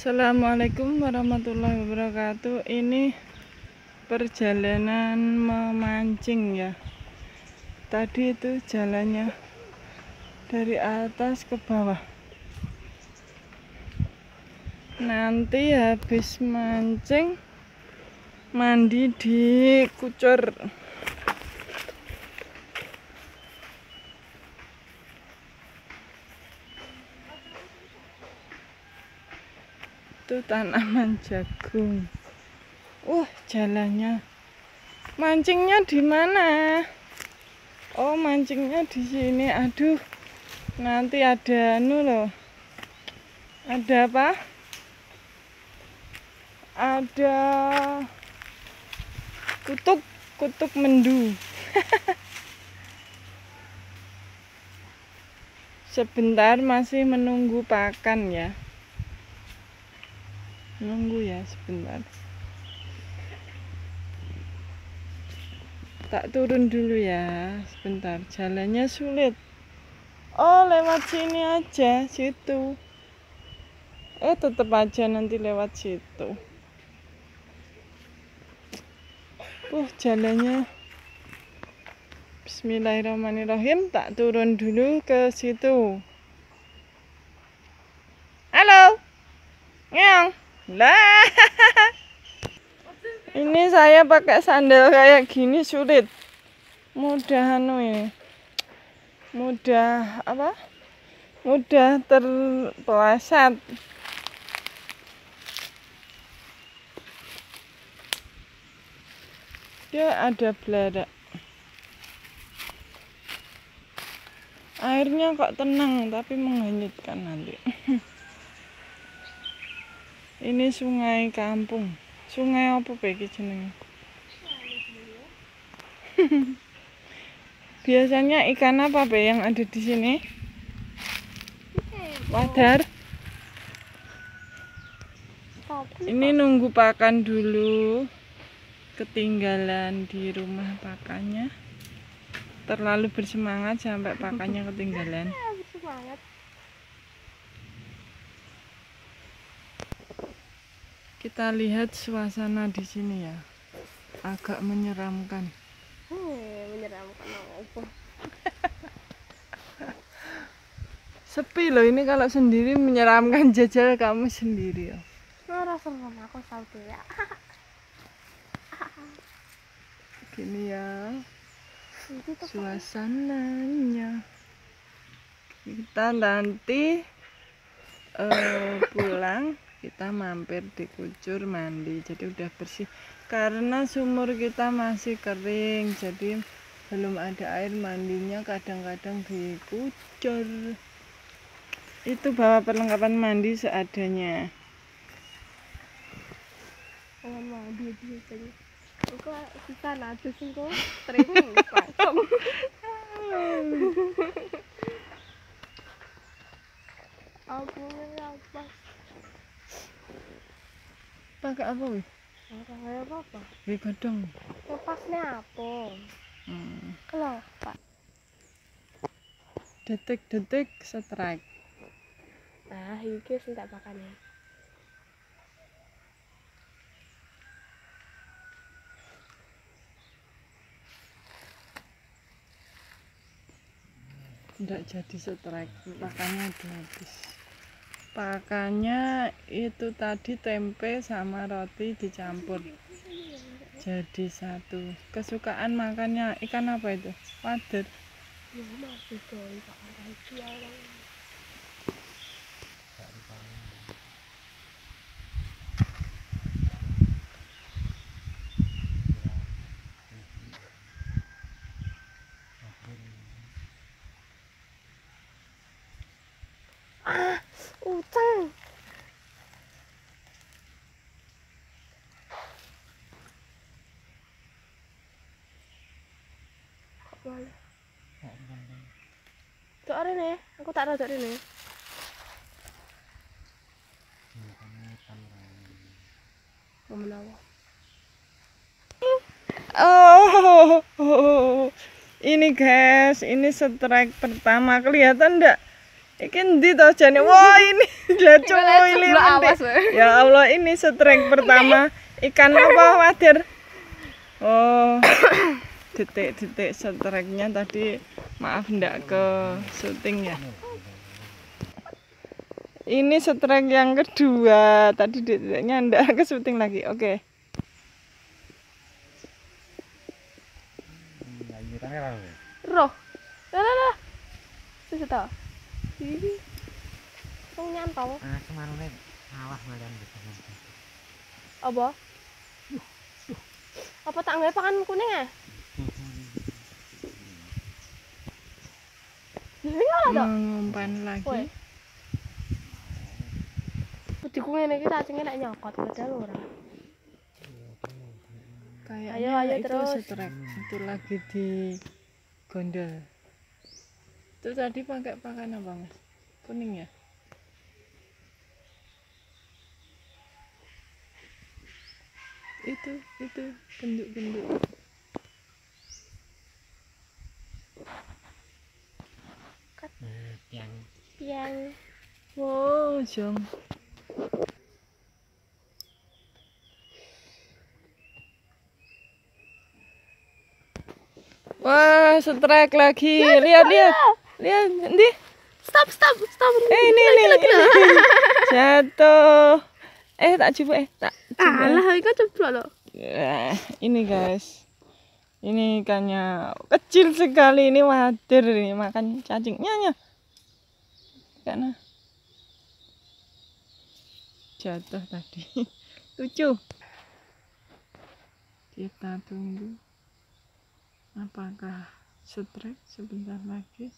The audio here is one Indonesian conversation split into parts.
Assalamualaikum warahmatullahi wabarakatuh. Ini perjalanan memancing ya. Tadi itu jalannya dari atas ke bawah. Nanti habis mancing mandi di kucur. Itu tanaman jagung. Wah, jalannya. Mancingnya di mana? Oh, mancingnya di sini. Aduh. Nanti ada anu loh. Ada apa? Ada kutuk, kutuk mendu. Sebentar masih menunggu pakan ya nunggu ya sebentar. Tak turun dulu ya sebentar. Jalannya sulit. Oh lewat sini aja situ. Eh tetap aja nanti lewat situ. Uh jalannya. Bismillahirrahmanirrahim. Tak turun dulu ke situ lah. Ini saya pakai sandal kayak gini sulit. Mudah anu ini. Mudah apa? Mudah terpeleset. Dia ada beladak. Airnya kok tenang tapi menghanyutkan nanti. Ini sungai kampung. Sungai apa bagi jenenge? Biasanya ikan apa be yang ada di sini? Wadar. Ini nunggu pakan dulu. Ketinggalan di rumah pakannya. Terlalu bersemangat sampai pakannya ketinggalan. Kita lihat suasana di sini ya. Agak menyeramkan. Hmm, menyeramkan apa? Sepi loh ini kalau sendiri menyeramkan jajal kamu sendiri ya. Serem aku ya. Gini ya suasananya. Kita nanti uh, pulang kita mampir di kucur mandi. Jadi udah bersih. Karena sumur kita masih kering jadi belum ada air mandinya kadang-kadang di kucur. Itu bawa perlengkapan mandi seadanya. Oh kita training. Aku? Pakai apa wih? Pakai apa apa? Wih godong. Lepasnya apa? Hmm. Kenapa? Detik-detik strike. Nah, iki sing tak pakane. Tidak jadi strike, makanya udah habis pakannya itu tadi tempe sama roti dicampur. Jadi satu. Kesukaan makannya ikan apa itu? Wader. Ah! Utang boleh Tok rene, aku tak rada rene. Oh, oh, ini guys, ini strike pertama kelihatan enggak? Iki endi to jane? Wah, ini awas, we. Ya Allah, ini strike pertama. Ikan apa, Wadir? Oh. Detik-detik strike-nya tadi maaf ndak ke syuting ya. Ini strike yang kedua. Tadi detiknya ndak ke syuting lagi. Oke. Roh. Lah lah lah. To. Iki. Wong nyantol. Ah, semarune alah malian gitu. Apa? Apa tak nggawe pakan kuning ah? Ora to. Mengumpan Kowe. lagi. Pudiku ngene iki cacingnya nek nyokot padahal ora. Kayaknya Ayo, ayo, itu terus. strike. Itu lagi di gondol. Itu tadi pakai pakan apa, Mas? Kuning ya? Itu, itu bentuk-bentuk. Nah, yang Yang Wow, jong. Wah, strike lagi. Lihat, lihat. Lihat, nanti. stop stop stop. Eh, ini, ini, ini. Jatuh. Eh, tak coba, eh, tak. coba. Alah, iku ceblok lho. Nah, ini guys. Ini ikannya kecil sekali. Ini wadir ini makan cacingnya. nya. Karena jatuh tadi. Lucu. Kita tunggu. Apakah strike sebentar lagi?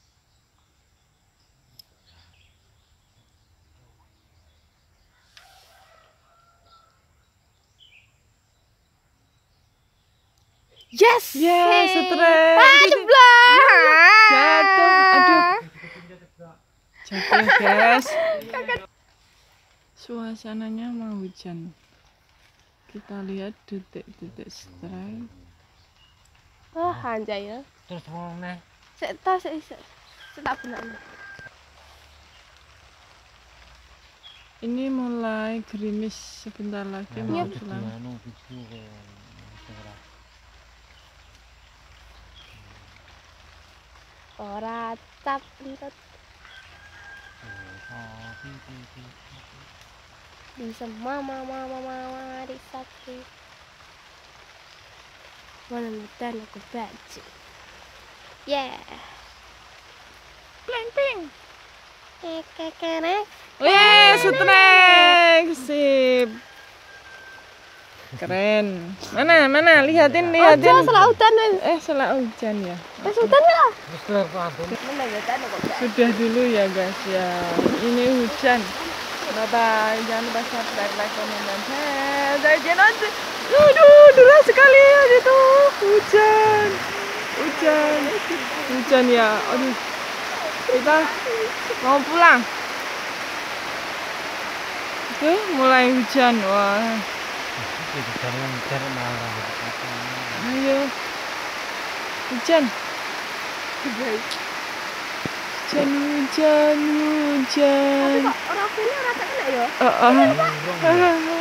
Yes. Yes, strike. Ah, ceblok. Jatuh. Aduh. Jatuh, guys. Suasananya mau hujan. Kita lihat detik-detik strike. Oh, anjay ya. terus mau neh Sik ta sik sik. Sik tak benakno. Ini mulai gerimis sebentar lagi mau Iya. pulang. anu video ke segera Ora cap entet bisa mama mama mama di sapi. Mana dan aku baju. Yeah. Pling. Kekekene. Wih, strike. Sip. Keren. Mana, mana? Lihatin, lihatin. salah udan wis. Eh, salah hujan ya. Wis udan ya. Sudah dulu ya guys ya. Ini hujan. Bye bye. Jangan lupa subscribe, like, komen, dan share. Saya nanti. Aduh, deras sekali ya itu. Hujan. Hujan. Hujan ya. Aduh. Kita mau pulang. Itu mulai hujan. Wah. Itu jangan cari malah Ayo. Hujan. Hujan, hujan, hujan. Kok ora kene ora tak kena ya? Oh.